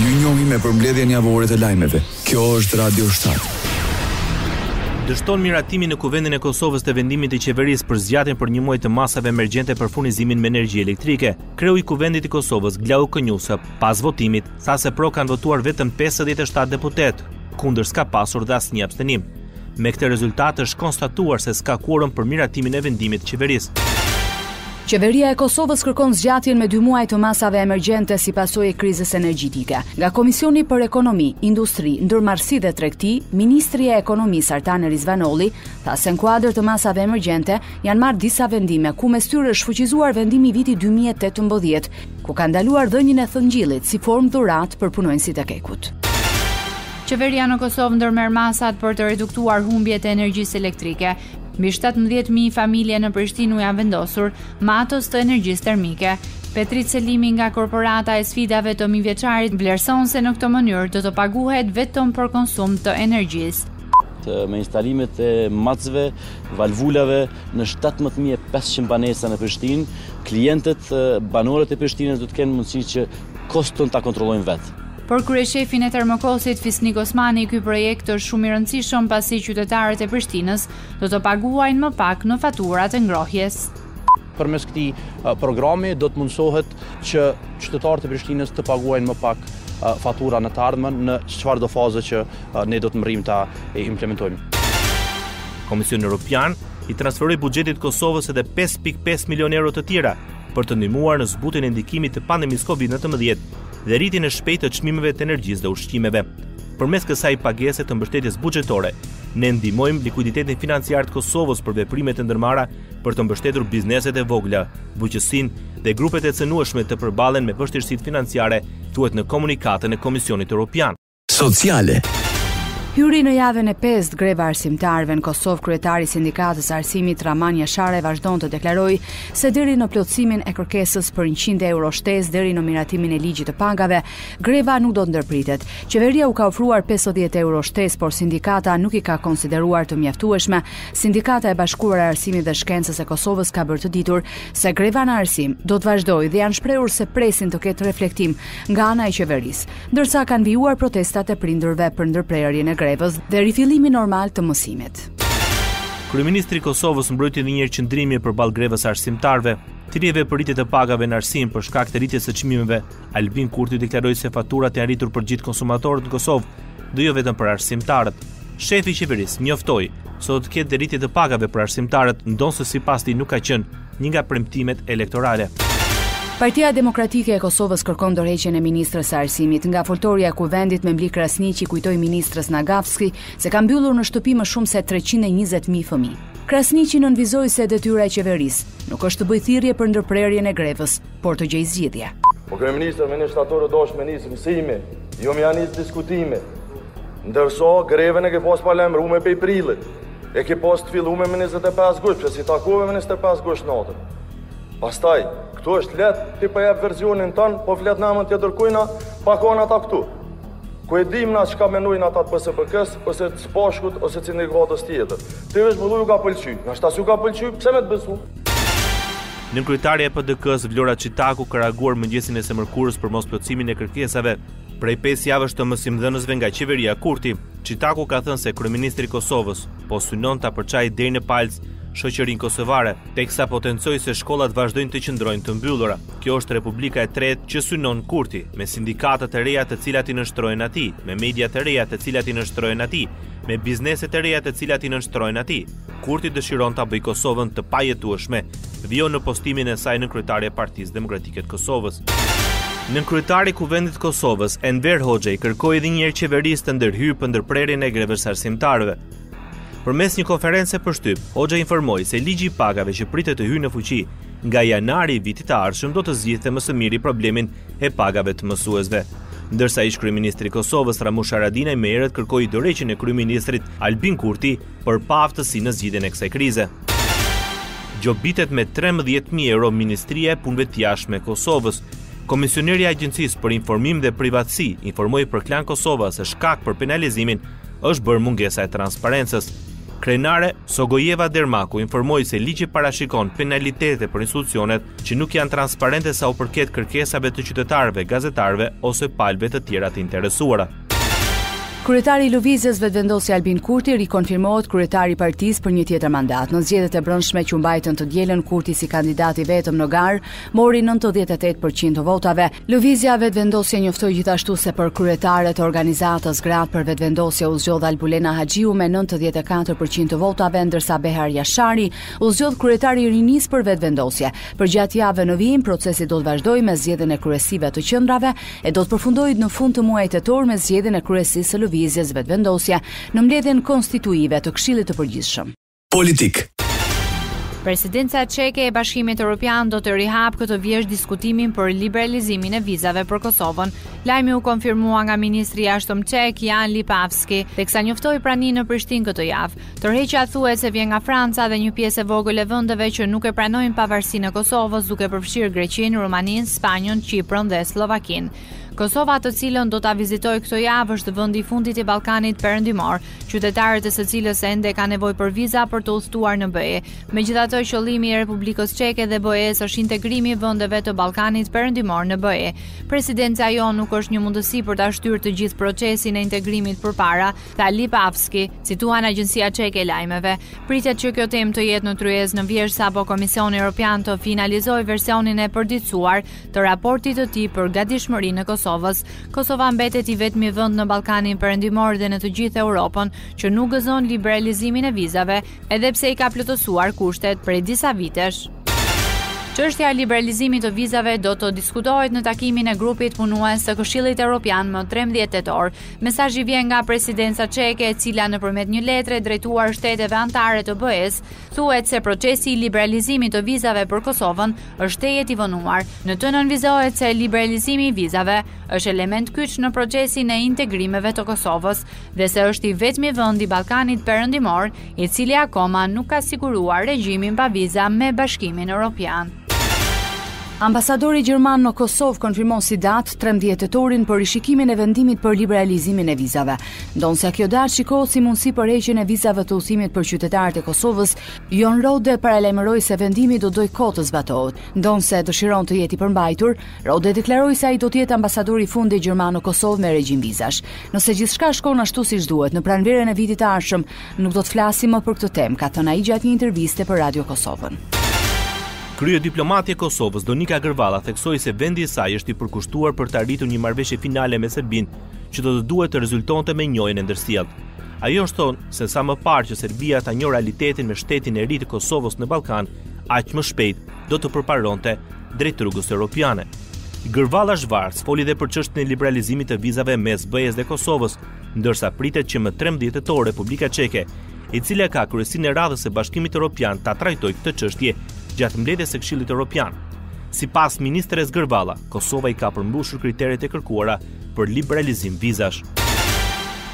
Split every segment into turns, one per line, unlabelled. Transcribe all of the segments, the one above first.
Ju njohim me përmbledhjen javore të lajmeve. Kjo është Radio 7.
Dështon miratimin në Kuvendin e Kosovës të vendimit të qeverisë për zgjatjen për një muaj të masave emergjente për furnizimin me energji elektrike. Kreu i Kuvendit të Kosovës, Glauk Konjufca, pas votimit, tha se pro kanë votuar vetëm 57 deputetë, kundër s'ka pasur dhe asnjë abstenim. Me këtë rezultat është konstatuar se s'ka kuorum për miratimin e vendimit të Qeverisë.
Qeveria e Kosovës kërkon zgjatjen me dy muaj të masave emergjente si pasojë e krizës energjetike. Nga Komisioni për Ekonomi, Industri, Ndërmarrësi dhe Tregti, ministrja e Ekonomisë Artane Rizvanolli tha se në kuadër të masave emergjente janë marrë disa vendime, ku mes tyre është shfuqizuar vendimi i vitit dy mijë e tetëmbëdhjetë, ku ka ndaluar dhënien e thëngjillit si formë dhuratë për punonjësit e KEK-ut.
Qeveria në Kosovë ndërmerr masat për të reduktuar humbjet e energjisë elektrike. Mbi shtatëmbëdhjetë mijë familje në Prishtinë u janë vendosur matës të energjisë termike. Petrit Selimi nga Korporata e Sfidave të Mijëvjeçarit vlerëson se në këtë mënyrë do të paguhet vetëm për konsum të energjisë.
Me instalimet e matësve, valvulave në 17.500 banesa në Prishtinë, klientët, banorët e Prishtinës do të kenë mundësi që koston ta kontrollojnë vetë.
Për kryeshefin e Termokosit, Fisnik Osmani, ky projekt është shumë i rëndësishëm pasi qytetarët e Prishtinës do të paguajnë më pak në faturat e ngrohjes.
Përmes këtij programi do të mundësohet që qytetarët e Prishtinës të paguajnë më pak fatura në të ardhmen në çfarëdo faze që ne do të mbërrijmë ta implementojmë.
Komisioni Europian i transferoi buxhetit të Kosovës edhe pesë pikë pesë milionë euro të tjera për të ndihmuar në zbutjen e ndikimit të pandemisë Covid-19 dhe rritjen e shpejtë të çmimeve të energjisë dhe ushqimeve. Përmes kësaj pagese të mbështetjes buxhetore, ne ndihmojmë likuiditetin financiar të Kosovës për veprimet e ndërmarra për të mbështetur bizneset e vogla, bujqësinë dhe grupet e cenueshme të përballen me vështirësitë financiare, thuhet në komunikatën e Komisionit Europian.
Sociale.
Hyri në javën e pestë greva e arsimtarëve në Kosovë, kryetari i Sindikatës së Arsimit Rrahman Jasharaj vazhdon të deklarojë se deri në plotësimin e kërkesës për 100 euro shtesë deri në miratimin e ligjit të pagave, greva nuk do të ndërpritet. Qeveria u ka ofruar 50 euro shtesë, por sindikata nuk i ka konsideruar të mjaftueshme. Sindikata e Bashkuar e Arsimit dhe Shkencës së Kosovës ka bërë të ditur se greva në arsim do të vazhdojë dhe janë shprehur se presin të ketë reflektim nga ana e qeverisë. Ndërsa kanë vijuar protestat e prindërve për ndërprerjen e grevës dhe rifillimin normal të mësimit.
Kryeministri i Kosovës mbrojti edhe një herë qëndrimin e përballë grevës së arsimtarëve. Thirrjeve për rritje të pagave në arsim për shkak të rritjes së çmimeve, Albin Kurti deklaroi se faturat janë rritur për gjithë konsumatorët në Kosovë dhe jo vetëm për arsimtarët. Shefi i qeverisë njoftoi se do të ketë rritje të pagave për arsimtarët, ndonëse sipas tij nuk ka qenë Një nga premtimet elektorale.
Partia Demokratike e Kosovës kërkon dorëheqjen e ministres së Arsimit. Nga foltorja e Kuvendit, Memli Krasniqi kujtoi ministres Nagavci se ka mbyllur në shtëpi më shumë se treqind e njëzet mijë fëmijë. Krasniqi nënvizoi se detyra e qeverisë nuk është të bëjë thirrje për ndërprerjen e grevës, por të gjejë zgjidhje.
Po kryeministër, me një shtator u dashtë me nisë mësimi, jo me ia nisë diskutimi, ndërsa greven e ke pas paralajmërume prej prillit. E ke pas të fillume me 25 gusht, pse s'i takove me 25 gusht natën. Pastaj, këtu është leht, ti po e jep versionin tënë, po flet në emën të tjetërkujna, pa kon ata këtu. Ku e dim na çka menojnë ata të BSPK-s ose të SBASHK-ut ose sindikatës tjetër. Ti veç: vallë ju ka pëlqy. Nashta s'ju ka pëlqy, pse me të besu?
Nënkryetaria e PDK-s Vlora Çitaku ka reaguar mëngjesin e së mërkurës për mosplotësimin e kërkesave Prej pesë javësh të mësimdhënësve nga qeveria Kurti, Çitaku ka thënë se kryeministri i Kosovës po synon ta përçajë deri në palcë shoqërinë kosovare, teksa potencoi se shkollat vazhdojnë të qëndrojnë të mbyllura. Kjo është republika e tretë që synon Kurti, me sindikata të reja të cilat i nënshtrohen atij, me media të reja të cilat i nënshtrohen atij, me biznese të reja të cilat i nënshtrohen atij. Kurti dëshiron ta bëjë Kosovën të pajetueshme, vijon në postimin e saj nënkryetarja e Partisë Demokratike të Kosovës. Nënkryetari i Kuvendit të Kosovës, Enver Hoxhaj kërkoi edhe një herë qeverisë të ndërhyjë për ndërprerjen e grevës së arsimtarëve. Përmes një konference për shtyp, Hoxhaj informoi se ligji i pagave që pritet të hyjë në fuqi nga janari i vitit të ardhshëm do të zgjidhte më së miri problemin e pagave të mësuesve. Ndërsa ish kryeministri i Kosovës Ramush Haradinaj më herët kërkoi dorëheqjen e kryeministrit Albin Kurti për paaftësi në zgjidhjen e kësaj krize. Gjobitet me trembëdhjetë mijë euro Ministria e Punëve të Jashtme e Kosovës. Komisioneri i Agjencisë për Informim dhe Privatësi informoi për Klan Kosova se shkak për penalizimin është bërë mungesa e transparencës. Krenare Sogojeva Dermaku informoi se ligji parashikon penalitete për institucionet që nuk janë transparente sa u përket kërkesave të qytetarëve, gazetarëve ose palëve të tjera të interesuara.
Kryetari i Lëvizjes Vetëvendosje Albin Kurti rikonfirmohet kryetar i partisë për një tjetër mandat. Në zgjedhjet e brendshme që u mbajtën të dielën, Kurti si kandidat i vetëm në garë mori nëntëdhjetë e tetë për qind të votave. Lëvizja Vetëvendosje njoftoi gjithashtu se për kryetare të organizatës Gratë për Vetëvendosje u zgjodh Albulena Haxhiu me nëntëdhjetë e katër për qind të votave, ndërsa Behar Jashari u zgjodh kryetar i Rinisë për Vetëvendosje. Përgjatë javëve në vijim, procesi do të vazhdojë me zgjedhjen e kryesive të qendrave e do të përfundojë në fund të muajit tetor me zgjedhjen e kryesisë së Lëvizjes Vetëvendosje në mbledhjen konstituive të Këshillit të Përgjithshëm.
Politik.
Presidenca çeke e Bashkimit Europian do të rihapë këtë vjeshtë diskutimin për liberalizimin e vizave për Kosovën. Lajmi u konfirmua nga ministri i Jashtëm çek Jan Lipavski, teksa njoftoi praninë në Prishtinë këtë javë. Tërheqja thuhet se vjen nga Franca dhe një pjesë e vogël e vendeve që nuk e pranojnë pavarësinë e Kosovës, duke përfshirë Greqinë, Rumaninë, Spanjën, Qipron dhe Sllovakinë. Kosova, të cilën do ta vizitojë këtë javë, është vendi i fundit i Ballkanit Perëndimor, qytetarët e së cilës ende kanë nevojë për viza për të udhëtuar në BE. Megjithatë, qëllimi i Republikës Çeke dhe BE-së është integrimi i vendeve të Ballkanit Perëndimor në BE. Presidenca jonë është një mundësi për ta shtyrë të gjithë procesin e integrimit përpara, tha Lipavsky, citon agjencia çeke e lajmeve. Pritet që kjo temë të jetë në tryezë në vjeshtë sapo Komisioni Europian të finalizojë versionin e përditësuar të raportit të tij për gatishmërinë e Kosovës. Kosova mbetet i vetmi vend në Ballkanin Perëndimor dhe në të gjithë Europën që nuk gëzon liberalizimin e vizave, edhe pse i ka plotësuar kushtet prej disa vitesh. Çështja e liberalizimit të vizave do të diskutohet në takimin e grupit punues të Këshillit Europian më 13 tetor. Mesazhi vjen nga Presidenca çeke, e cila nëpërmjet një letre drejtuar shteteve anëtare të BE-së, thuhet se procesi i liberalizimit të vizave për Kosovën është tejet i vonuar. Në të nënvizohet se liberalizimi i vizave është element kyç në procesin e integrimeve të Kosovës dhe se është i vetmi vend i Ballkanit Perëndimor i cili akoma nuk ka siguruar regjimin pa viza me Bashkimin Europian.
Ambasadori gjerman në Kosovë konfirmon si datë 13 tetorin për rishikimin e vendimit për liberalizimin e vizave. Ndonëse kjo datë shikohet si mundësi për heqjen e vizave të udhëtimit për qytetarët e Kosovës, Jorn Rode paralajmëroi se vendimi do të dojë kohë të zbatohet. Ndonëse dëshiron të jetë i përmbajtur, Rode deklaroi se ai do të jetë ambasadori i fundit gjerman në Kosovë me regjim vizash. Nëse gjithçka shkon ashtu siç duhet, në pranverën e vitit të ardhshëm, Nuk do të flasim më për këtë temë, ka thënë ai gjatë një interviste për Radio Kosovën.
Kryediplomatja e Kosovës, Donika Gërvalla, theksoi se vendi i saj është i përkushtuar për të arritur një marrëveshje finale me Serbinë, që do të duhet të rezultonte me njohjen e ndërsjellë. Ajo shton se sa më parë që Serbia ta njohë realitetin me shtetin e ri të Kosovës në Ballkan, aq më shpejt do të përparonte drejt rrugës europiane. Gërvalla Shvarc foli dhe për çështjen e liberalizimit të vizave mes BE-së dhe Kosovës, ndërsa pritet që më trembëdhjetë tetor Republika Çeke, e cila ka kryesinë e radhës së Bashkimit Europian ta trajtojë këtë çështje gjatë mbledhjes së Këshillit Europian. Sipas ministres Gërvalla, Kosova i ka përmbushur kriteret e kërkuara për liberalizim vizash.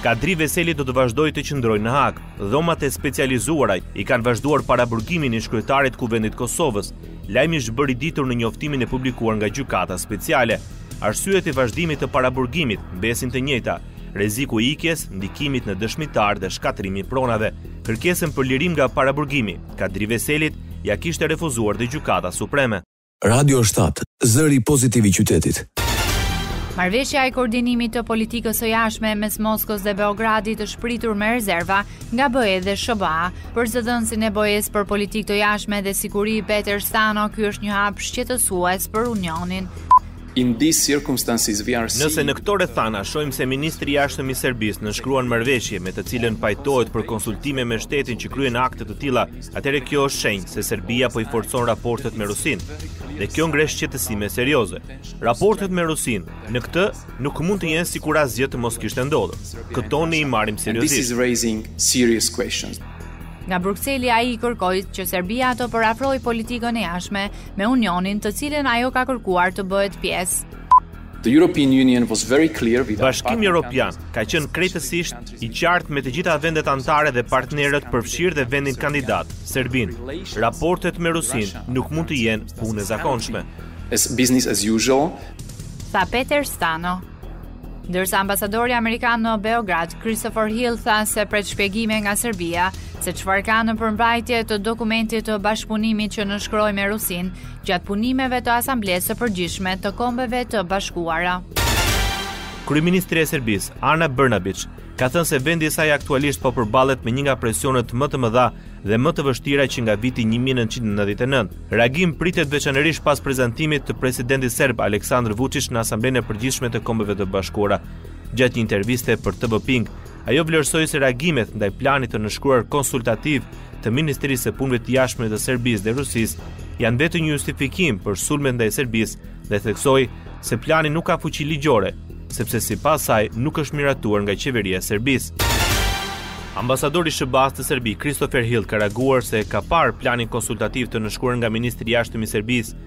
Kadri Veseli do të vazhdojë të qëndrojë në Hagë. Dhomat e specializuara i kanë vazhduar paraburgimin ish-kryetarit të Kuvendit të Kosovës. Lajmi është bërë i ditur në njoftimin e publikuar nga Gjykata Speciale. Arsyet e vazhdimit të paraburgimit mbesin të njëjta, rreziku i ikjes, ndikimit në dëshmitarë dhe shkatërrimit i provave. Kërkesën për lirim nga paraburgimi, Kadri Veselit ia kishte refuzuar dhe Gjykata Supreme.
Radio shtatë, zëri pozitiv i qytetit.
Marrëveshja e koordinimit të politikës së jashtme mes Moskës dhe Beogradit është pritur me rezerva nga BE dhe SHBA. Për zëdhënësin e BE-së për politikë të jashtme dhe siguri Peter Stano, ky është një hap shqetësues për Unionin.
In these circumstances we are seeing
Nëse në këto rrethana shohim se ministri i Jashtëm i Serbisë nënshkruan marrëveshje me të cilën pajtohet për konsultime me shtetin që kryen akte të tilla, atëherë kjo është shenjë se Serbia po i forcon raportet me Rusinë. Dhe kjo ngre shqetësime serioze. Raportet me Rusinë, në këtë, nuk mund të jenë sikur asgjë të mos kishte ndodhur. Këto ne i marrim seriozisht.
Nga Brukseli ai kërkoi që Serbia të përafrojë politikën e jashtme me Unionin, të cilën ajo ka kërkuar të bëhet pjesë.
The European Union was very clear with
Bashkimi Europian ka qenë krejtësisht i qartë me të gjitha vendet anëtare dhe partnerët përfshirë dhe vendin kandidat, Serbinë. Raportet me Rusinë nuk mund të jenë punë e zakonshme.
Tha Peter Stano. Ndërsa ambasadori amerikan në Beograd, Christopher Hill tha se pret shpjegime nga Serbia se çfarë ka në përmbajtje të dokumentit të bashkëpunimit që nënshkroi me Rusinë gjatë punimeve të Asamblesë së Përgjithshme të Kombeve të Bashkuara.
Kryeministrja e Serbisë, Ana Brnabic, ka thënë se vendi i saj aktualisht po përballet me një nga presionet më të mëdha dhe më të vështira që nga viti një mijë e nëntëqind e nëntëdhjetë e nëntë. Reagim pritet veçanërisht pas prezantimit të presidentit serb Aleksandar Vuçiç në Asamblenë e Përgjithshme të Kombeve të Bashkuara. Gjatë një interviste për TV Pink, ajo vlerësoi se reagimet ndaj planit të nënshkruar konsultativ të Ministrisë së Punëve të Jashtme të Serbisë dhe Rusisë janë vetëm një justifikim për sulmet ndaj Serbisë dhe theksoi se plani nuk ka fuqi ligjore, sepse sipas saj nuk është miratuar nga Qeveria e Serbisë. Ambasadori i SHBA-së në Serbi, Christopher Hill ka reaguar se e ka parë planin konsultativ të nënshkruar nga ministri i Jashtëm i Serbisë,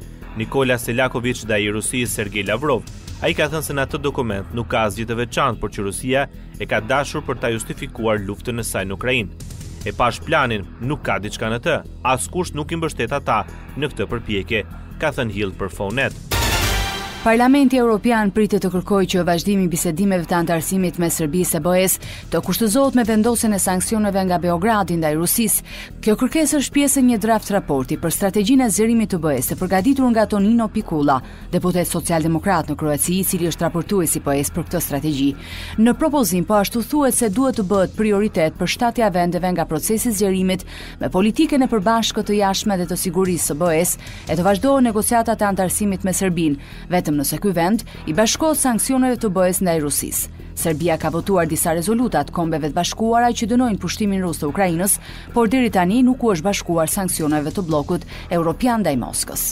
Nikola Selakovic dhe i Rusisë, Sergei Lavrov. Ai ka thënë se në atë dokument nuk ka asgjë të veçantë, por që Rusia e ka dashur për ta justifikuar luftën e saj në Ukrainë. E pashë planin, nuk ka diçka në të. Askush nuk i mbështet ata në këtë përpjekje, ka thënë Hill për Fonet.
Parlamenti Europian pritet të kërkojë që vazhdimi i bisedimeve të anëtarësimit mes Serbisë e BE-së të kushtëzohet me vendosjen e sanksioneve nga Beogradi ndaj Rusisë. Kjo kërkesë është pjesë e një draft raporti për strategjinë e zgjerimit të BE-së së përgatitur nga Tonino Picula, deputet socialdemokrat në Kroaci, i cili është raportues i BE-së për këtë strategji. Në propozim po ashtu thuhet se duhet të bëhet prioritet përshtatja e vendeve nga procesi i zgjerimit me politiken e përbashkët të jashtme dhe të sigurisë së BE-së e të vazhdohen negociatat e anëtarësimit me Serbinë, vetëm nëse ky vend i bashkohet sanksioneve të BE-së ndaj Rusisë. Serbia ka votuar disa rezoluta të Kombeve të Bashkuara që dënojnë pushtimin rus të Ukrainës, por deri tani nuk u është bashkuar sanksioneve të bllokut europian ndaj Moskës.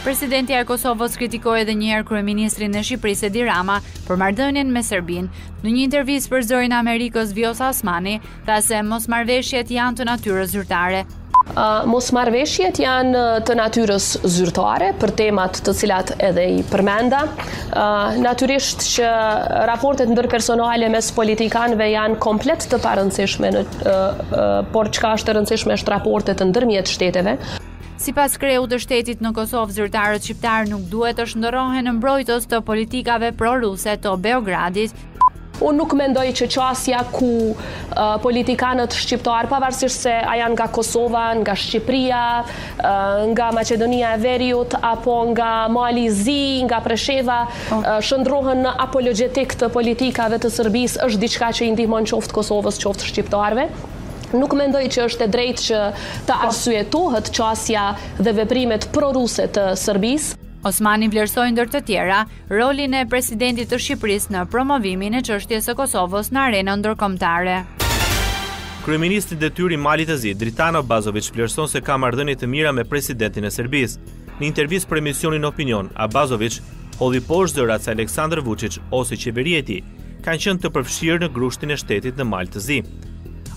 Presidentja e Kosovës kritikoi edhe një herë kryeministrin e Shqipërisë Edi Rama për marrëdhënien me Serbinë. Në një intervistë për Zërin e Amerikës, Vjosa Osmani Tha se mosmarrëveshjet janë të natyrës zyrtare.
Mosmarrëveshjet janë të natyrës zyrtare për temat të cilat edhe i përmenda. Natyrisht që raportet ndërpersonale mes politikanëve janë komplet të parëndësishme, por çka është e rëndësishme është raportet ndërmjet shteteve.
Sipas kreut të shtetit në Kosovë zyrtarët shqiptarë nuk duhet të shndërrohen në mbrojtës të politikave pro-ruse të Beogradit.
Unë nuk mendoj që qasja ku politikanët shqiptarë, pavarësisht se a janë nga Kosova, nga Shqipëria, nga Maqedonia e Veriut, apo nga Mali i Zi, nga Presheva, shndërrohen në apologetik të politikave të Sërbisë, është diçka që i ndihmon qoftë Kosovës, qoftë shqiptarëve. Nuk mendoj që është e drejtë që të arsyetohet qasja dhe veprimet pro-ruse të Sërbisë.
Osmani vlerësoi ndër të tjera, Rolin e Presidentit të Shqipërisë në promovimin e çështjes së Kosovës në arenën ndërkombëtare.
Kryeministri në detyrë i Malit të Zi, Dritan Abazoviç vlerëson se ka marrëdhënie të mira me presidentin e Serbisë. Në intervistë për emisionin Opinion, Abazoviç hodhi poshtë zërat se Aleksandër Vuçiç ose qeveria e tij kanë qenë të përfshirë në grushtin e shtetit në Mal të Zi.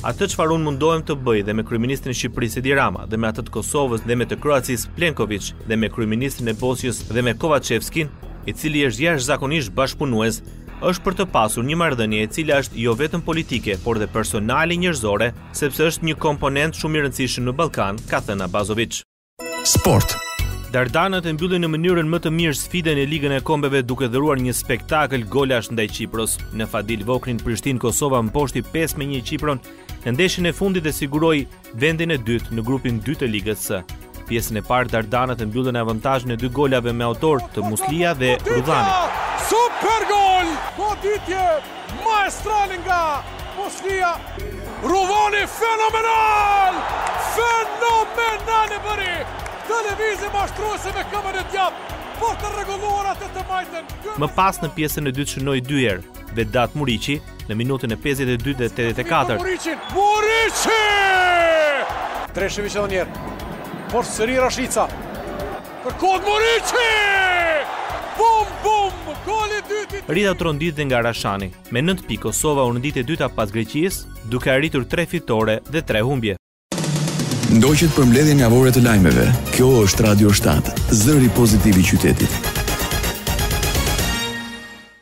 Atë çfarë unë mundohem të bëj dhe me kryeministrin e Shqipërisë Edi Rama dhe me atë të Kosovës dhe me të Kroacisë Plenkoviç dhe me kryeministrin e Bosnjës dhe me Kovaçevskin, i cili është jashtëzakonisht bashkëpunues, është për të pasur një marrëdhënie e cila është jo vetëm politike, por dhe personale njerëzore, sepse është një komponent shumë i rëndësishëm në Ballkan, ka thënë Abazoviç.
Sport.
Dardanët e mbyllin në mënyrën më të mirë sfidën e Ligës e Kombeve duke dhuruar një spektakël golash ndaj Qipros. Në Fadil Vokrri në Prishtinë Kosova mposhti 5-1 Qipron në ndeshjen e fundit dhe siguroi vendin e dytë në grupin 2 të Ligës C. Pjesën e parë Dardanët e mbyllën në avantazhin e dy golave me autorë Muslija dhe Rrudhani.
Super gol! Goditje maestrale nga Muslija. Rrudhani fenomenal! Fenomenale bëri! Një lëvizje mashtruese me këmbën e djathtë për të rregulluar atë të majtën.
Më pas në pjesën e dytë shënoi dy herë Vedat Muriqi në minutën e 52 dhe 84.
Muriqi! Muriqi! Tresheviq edhe një herë. Përsëri Rashica. Kërkohet Muriqi! Bum bum! Goli i
dytë! Rrjeta u trondit edhe nga Rashani. Me nëntë pikë Kosova u rendit e dyta pas Greqisë, duke arritur tre fitore dhe tre humbje.
Ndoqët përmbledhjen javore të lajmeve. Kjo është Radio shtatë, zëri pozitiv i qytetit.